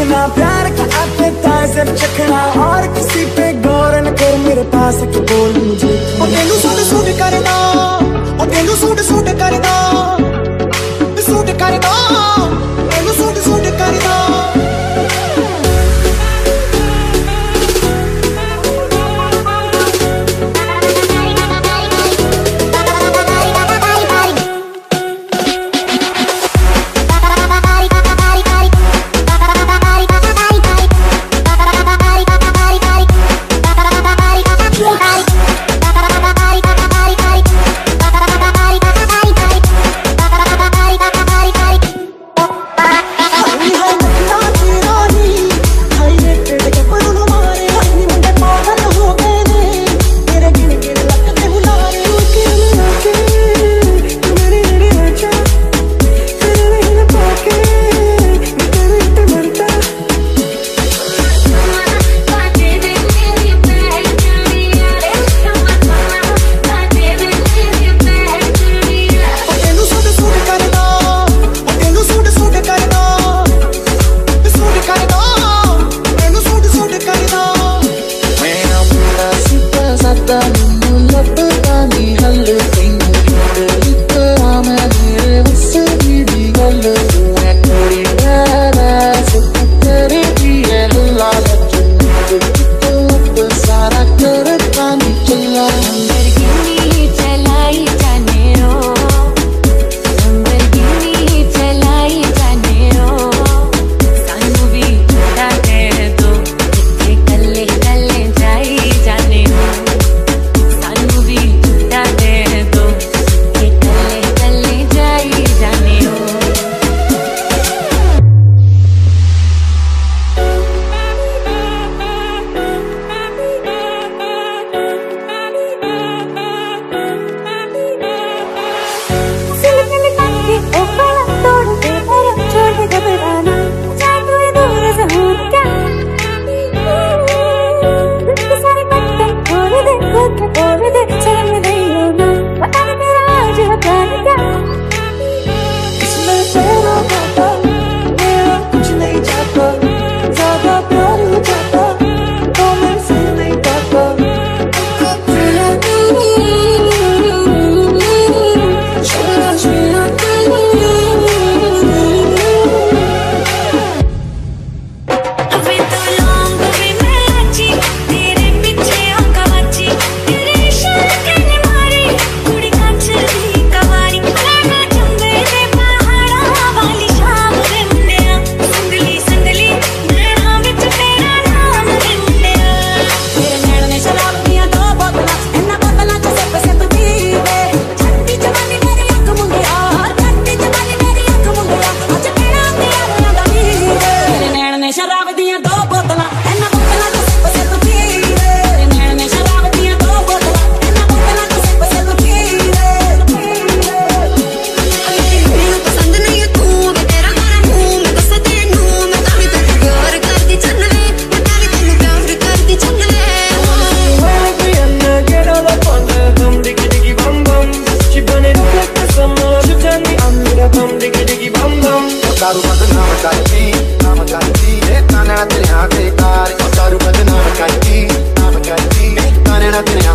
रखना प्यार अपने आँखें ताजर रखना। और किसी पे गौर न कर, मेरे पास बोल मुझे। अपना निहल से। दारू बदनाम करती नाम करती ताने तेरे हाथ तारे दारू बदनाम करती नाम करती ताने तेरे